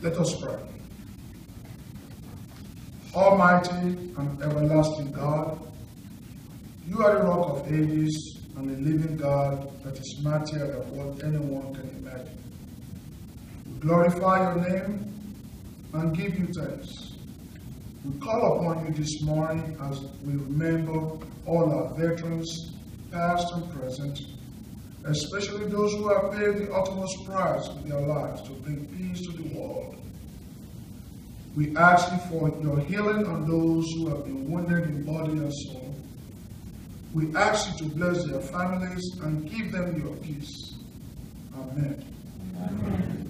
Let us pray. Almighty and everlasting God, you are the rock of ages and the living God that is mightier than what anyone can imagine. We glorify your name and give you thanks. We call upon you this morning as we remember all our veterans, past and present, especially those who have paid the utmost price with their lives to bring peace to the world. We ask you for your healing on those who have been wounded in body and soul. We ask you to bless their families and give them your peace. Amen. Amen.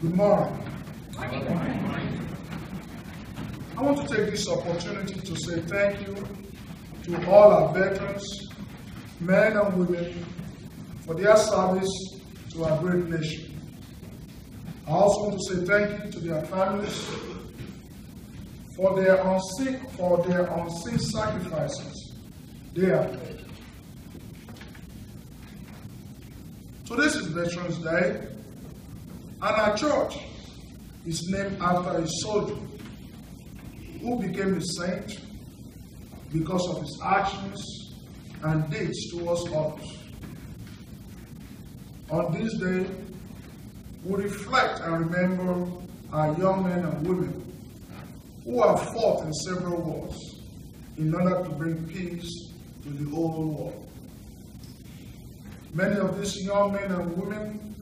Good morning. Good morning. I want to take this opportunity to say thank you to all our veterans, men and women, for their service to our great nation. I also want to say thank you to their families for their unseen, for their unseen sacrifices they have made. So this is Veterans Day, and our church is named after a soldier who became a saint because of his actions and deeds towards others. On this day, we reflect and remember our young men and women who have fought in several wars in order to bring peace to the whole world. Many of these young men and women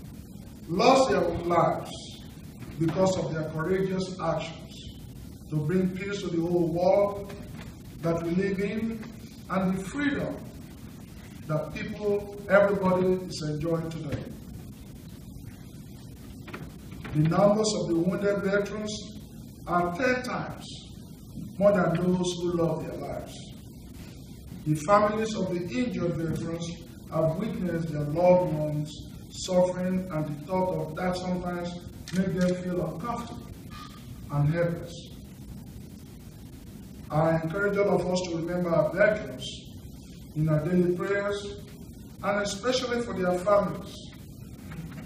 lost their lives because of their courageous actions to bring peace to the whole world that we live in and the freedom that people, everybody is enjoying today. The numbers of the wounded veterans are 10 times more than those who lost their lives. The families of the injured veterans have witnessed their loved ones suffering, and the thought of that sometimes make them feel uncomfortable and helpless. I encourage all of us to remember our veterans in our daily prayers and especially for their families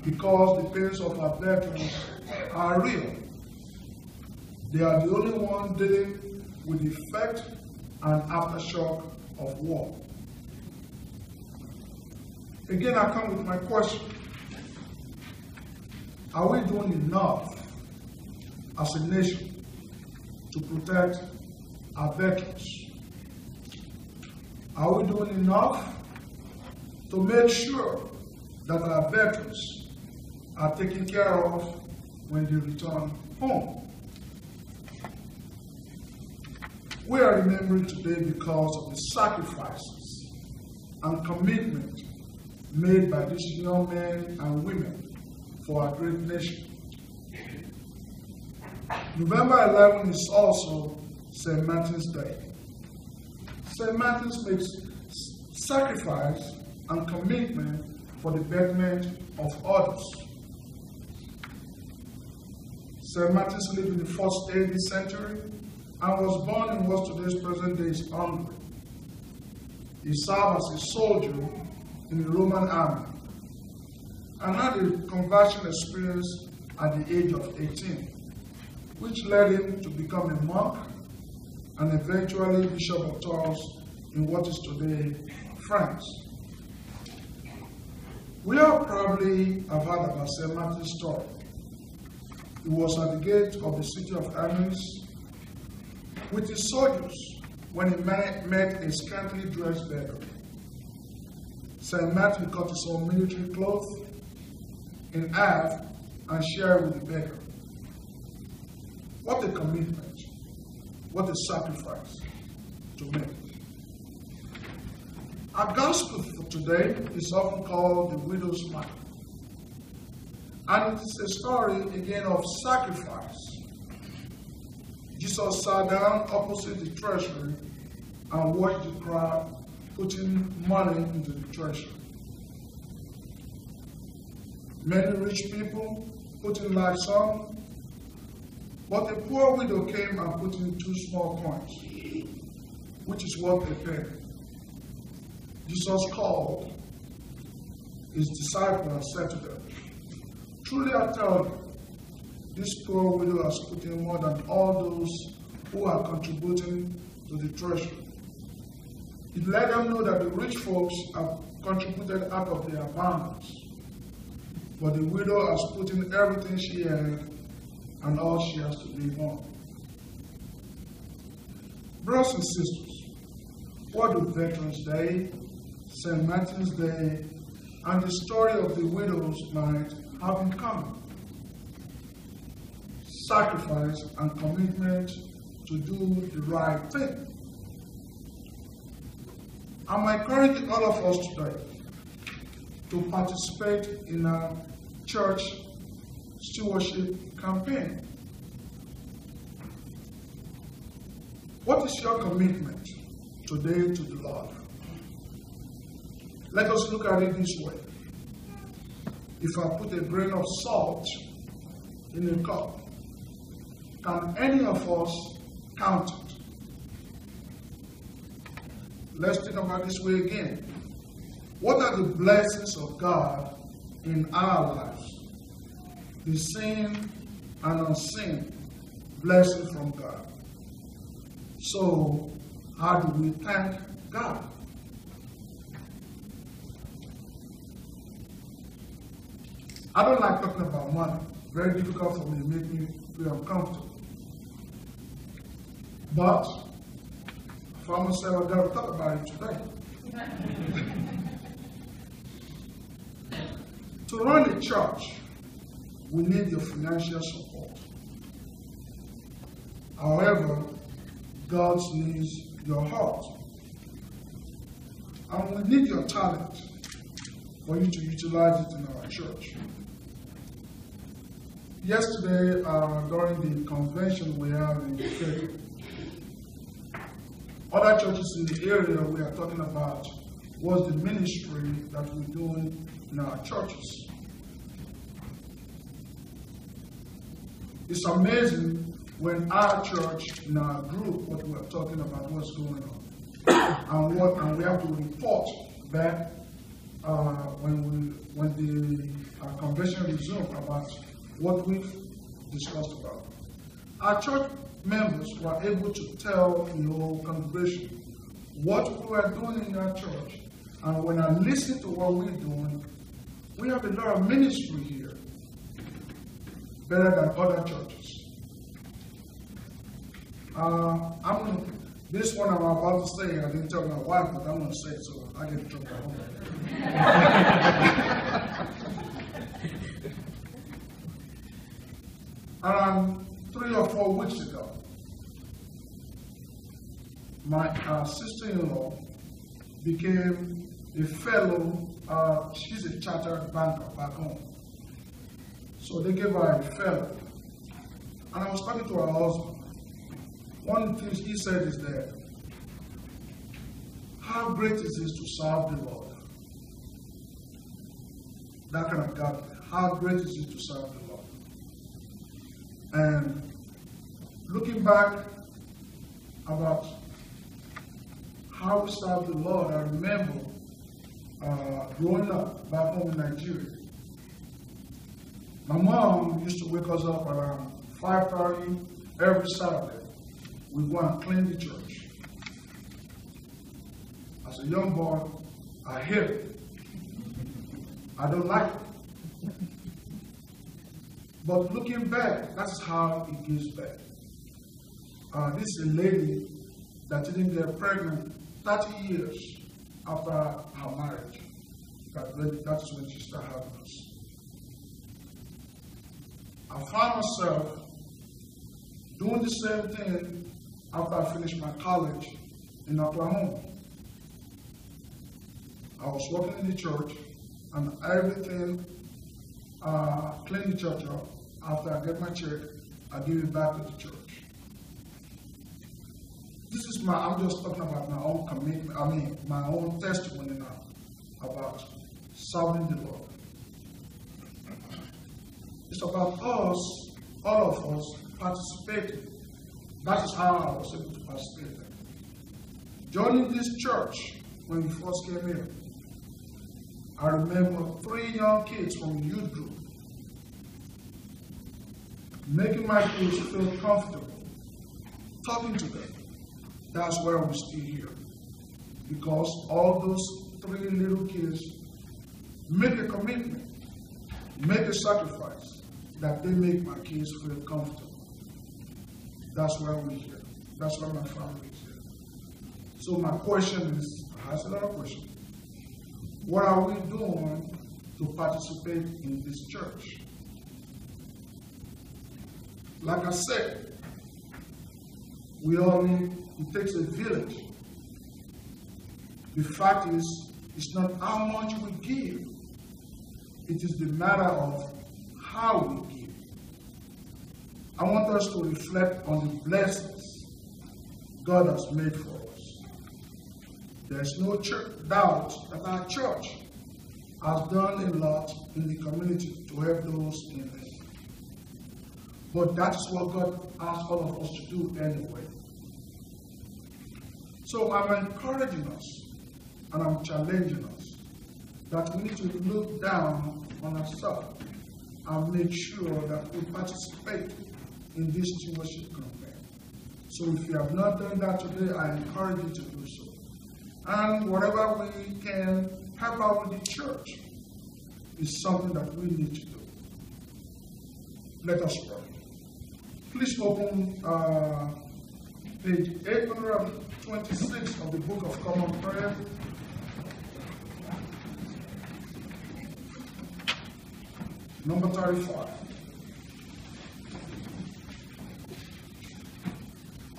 because the pains of our veterans are real. They are the only ones dealing with the effect and aftershock of war. Again, I come with my question. Are we doing enough as a nation to protect our veterans. Are we doing enough to make sure that our veterans are taken care of when they return home? We are remembering today because of the sacrifices and commitment made by these young men and women for our great nation. November 11 is also St. Martin's Day. St. Martin's makes sacrifice and commitment for the betterment of others. St. Martin's lived in the first 18th century and was born in what today's present day Hungary. He served as a soldier in the Roman army and had a conversion experience at the age of 18, which led him to become a monk and eventually Bishop of Tours in what is today France. We all probably have heard about St. Martin's story. He was at the gate of the city of Amiens with his soldiers when he met a scantily dressed beggar. St. Martin cut his own military clothes in half and shared with the beggar. What a commitment. What a sacrifice to make. Our gospel for today is often called the widow's mite. And it's a story again of sacrifice. Jesus sat down opposite the treasury and watched the crowd putting money into the treasury. Many rich people putting livestock but the poor widow came and put in two small coins, which is what they paid. Jesus called his disciples and said to them, Truly I tell you, this poor widow has put in more than all those who are contributing to the treasury. It let them know that the rich folks have contributed out of their abundance. But the widow has put in everything she had and all she has to live on. Brothers and sisters, what do Veterans Day, St. Martin's Day, and the story of the widow's mite have in common? Sacrifice and commitment to do the right thing. I'm encouraging all of us today to participate in a church stewardship campaign. What is your commitment today to the Lord? Let us look at it this way. If I put a grain of salt in a cup, can any of us count it? Let's think about this way again. What are the blessings of God in our lives? The seen and unseen blessing from God. So, how do we thank God? I don't like talking about money. Very difficult for me to make me feel uncomfortable. But I found myself, I gotta talk about it today. to run a church, we need your financial support. However, God needs your heart. And we need your talent for you to utilize it in our church. Yesterday, uh, during the convention we have in Cape, other churches in the area we are talking about was the ministry that we're doing in our churches. It's amazing when our church, in our group, what we're talking about, what's going on, and what, and we have to report back uh, when we when the uh, convention resumed about what we've discussed about. Our church members were able to tell the whole congregation what we were doing in our church. And when I listen to what we're doing, we have a lot of ministry here, better than other churches. Uh, I'm this one I'm about to say, I didn't tell my wife, but I'm going to say it so I get in trouble at home. around three or four weeks ago, my uh, sister-in-law became a fellow, uh, she's a chartered banker back home. So they gave her a fellow. And I was talking to her husband. One of the things he said is that, how great is it to serve the Lord? That kind of God. How great is it to serve the Lord? And looking back about how we serve the Lord, I remember uh, growing up back home in Nigeria. My mom used to wake us up around 5.30 every Saturday. We go and clean the church. As a young boy, I hate it. I don't like it. But looking back, that's how it gives back. Uh, this is a lady that didn't get pregnant 30 years after her marriage. That, that's when she started having us. I found myself doing the same thing after I finished my college in Oklahoma. I was working in the church, and everything uh, clean the church up. After I get my check, I give it back to the church. This is my, I'm just talking about my own commitment, I mean, my own testimony now about serving the Lord. It's about us, all of us, participating. That is how I was able to participate. Joining this church when we first came here. I remember three young kids from the youth group making my kids feel comfortable, talking to them. That's why we're still here. Because all those three little kids make a commitment, make a sacrifice that they make my kids feel comfortable. That's why we're here. That's why my family is here. So my question is, I have a lot of questions. What are we doing to participate in this church? Like I said, we all need, it takes a village. The fact is, it's not how much we give, it is the matter of how we. I want us to reflect on the blessings God has made for us. There's no doubt that our church has done a lot in the community to help those in need. But that's what God asked all of us to do anyway. So I'm encouraging us and I'm challenging us that we need to look down on ourselves and make sure that we participate in this stewardship campaign. So if you have not done that today, I encourage you to do so. And whatever we can help out with the church is something that we need to do. Let us pray. Please open uh, page 826 of the Book of Common Prayer. Number 35.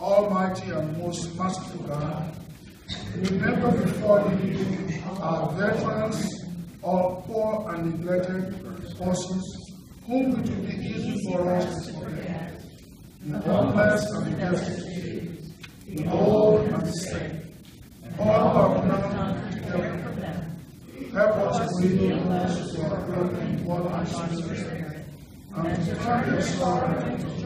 Almighty and most merciful God, remember before you our veterans, all poor and neglected persons, whom it will be easy for us to forget the homeless and destitute, the old and sick, all who have come together. Help us to heal those who are in and to turn their sorrow.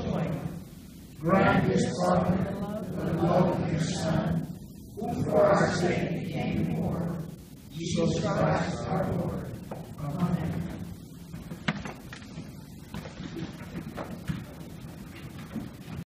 Grant this Father the love of your Son, who for our sake became poor, Jesus Christ our Lord.